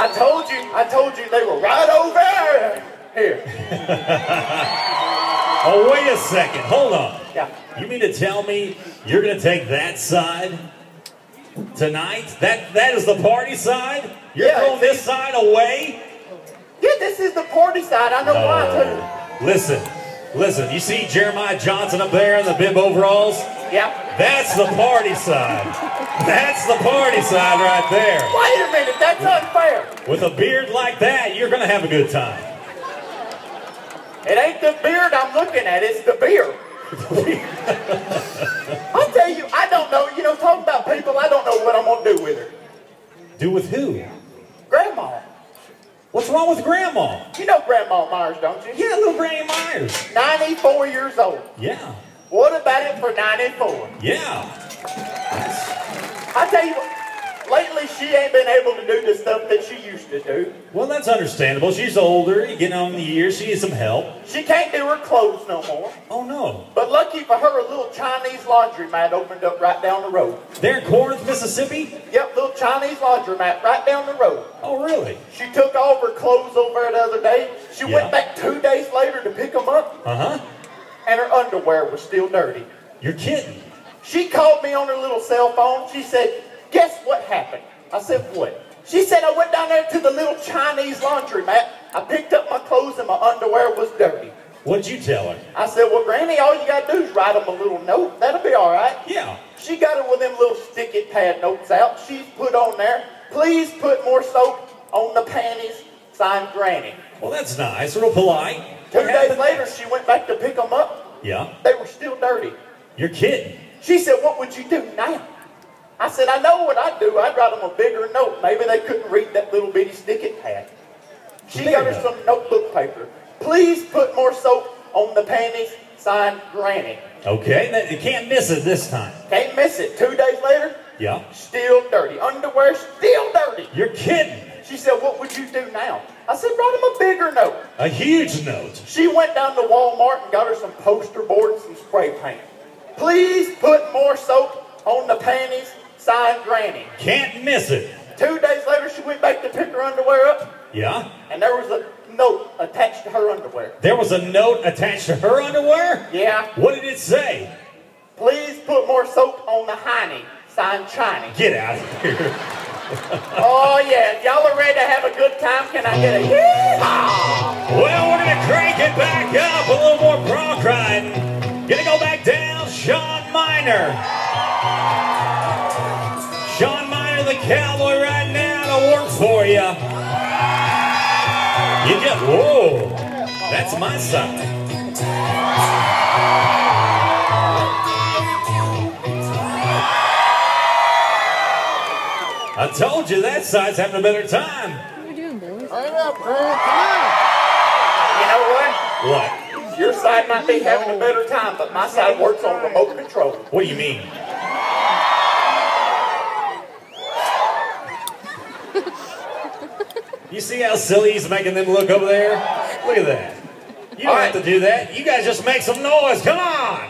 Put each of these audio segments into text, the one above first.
I told you, I told you they were right over. Here. Oh, wait a second. Hold on. Yeah. You mean to tell me you're going to take that side tonight? That that is the party side? You're Yeah, throwing this side away? Yeah, this is the party side. I know why listen, listen. You see Jeremiah Johnson up there in the bib overalls? Yep. That's the party side. That's the party side right there. Wait a minute, that's unfair. With a beard like that, you're going to have a good time. It ain't the beard I'm looking at, it's the beer. I'll tell you, I don't know. You know, talking about people, I don't know what I'm gonna do with her. Do with who? Grandma. What's wrong with Grandma? You know Grandma Myers, don't you? Yeah, little Granny Myers. 94 years old. Yeah, What about it for 94? yeah. I tell you what, lately she ain't been able to do the stuff that she used to do. Well, that's understandable. She's older, you getting on the years. She needs some help. She can't do her clothes no more. Oh no, But lucky for her, a little Chinese laundromat opened up right down the road. they're in Corinth, Mississippi. Yep, little Chinese laundromat right down the road. Oh really? She took all her clothes over there the other day. She Yeah. went back two days later to pick them up, Uh huh. and her underwear was still dirty. You're kidding. She called me on her little cell phone. She said, Guess what happened? I said, What? She said, I went down there to the little Chinese laundromat. I picked up my clothes, and my underwear was dirty. What'd you tell her? I said, Well, Granny, all you got to do is write them a little note. That'll be all right. Yeah. She got her with them little sticky pad notes out. She's put on there, Please put more soap on the panties. Signed, Granny. Well, that's nice. Real polite. Two What days happened? later, she went back to pick them up. Yeah. They were still dirty. You're kidding. She said, What would you do now? I said, I know what I'd do. I'd write them a bigger note. Maybe they couldn't read that little bitty sticky pad. She got her some notebook paper. Please put more soap on the panties. Signed, Granny. Okay. You can't miss it this time. Can't miss it. Two days later, Yeah. still dirty. Underwear still dirty. You're kidding. She said, What would you do now? I said, Write him a bigger note. A huge note. She went down to Walmart and got her some poster board and some spray paint. Please put more soap on the panties. Signed, Granny. Can't miss it. Two days later, she went back to pick her underwear up, Yeah. and there was a note attached to her underwear. There was a note attached to her underwear? Yeah. What did it say? Please put more soap on the hiney. Signed, Chiny. Get out of here. Oh, yeah. Y'all are ready to have a good time, can I get a yeehaw? Well, we're gonna crank it back up a little more bronc riding. Gonna go back down, Sean Miner. Sean Miner, the cowboy, right now to work for you. You get whoa. That's my side. I told you that side's having a better time. What are you doing, boys? Hurry up, Greg. Come on. You know what? What? Your side might be having a better time, but my side works on remote control. What do you mean? You see how silly he's making them look over there? Look at that. You don't have to do that. You guys just make some noise. Come on.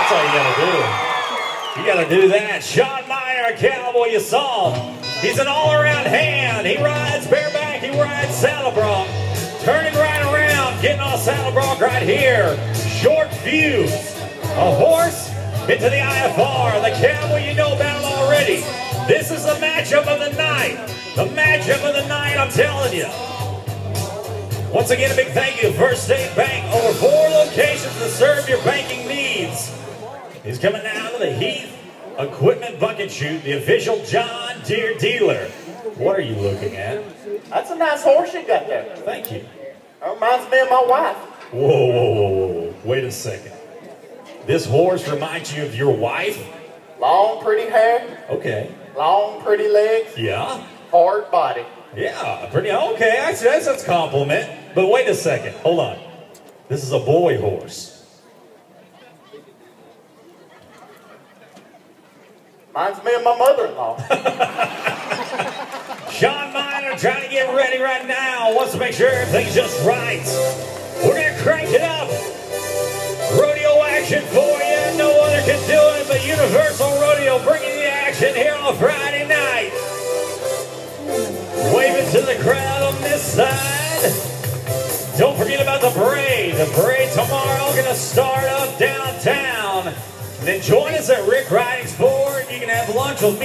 That's all you gotta do. You gotta do that. Sean Meyer, cowboy, you saw. He's an all-around hand. He rides bareback. He rides saddle bronc. Turning right around, getting on saddle bronc right here. Short fuse. A horse into the IFR. The cowboy, you know about already. This is the matchup of the night. The matchup of the night, I'm telling you. Once again, a big thank you First State Bank. Over four locations to serve your banking needs. He's coming now to the Heath Equipment Bucket Shoot, the official John Deere dealer. What are you looking at? That's a nice horse you got there. Thank you. That reminds me of my wife. Whoa, whoa, whoa, whoa, whoa. Wait a second. This horse reminds you of your wife? Long, pretty hair, Okay. long, pretty legs, Yeah. hard body. Yeah, pretty okay. Actually, that's, that's a compliment. But wait a second. Hold on. This is a boy horse. Reminds me of my mother-in-law. Sean Miner trying to get ready right now. Wants to make sure everything's just right. We're gonna crank it up. Rodeo action for you. No other can do it but Universal Rodeo bringing the action here on Friday night. Waving to the crowd on this side. Don't forget about the parade. The parade tomorrow going to start up downtown. And then join us at Rick Riding's Board. You can have lunch with me.